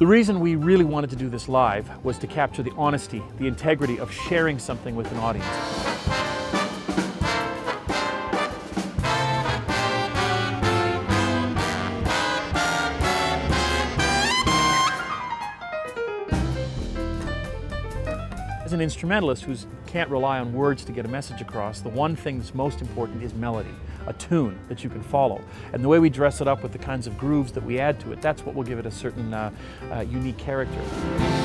The reason we really wanted to do this live was to capture the honesty, the integrity of sharing something with an audience. As an instrumentalist who can't rely on words to get a message across, the one thing that's most important is melody, a tune that you can follow. And the way we dress it up with the kinds of grooves that we add to it, that's what will give it a certain uh, uh, unique character.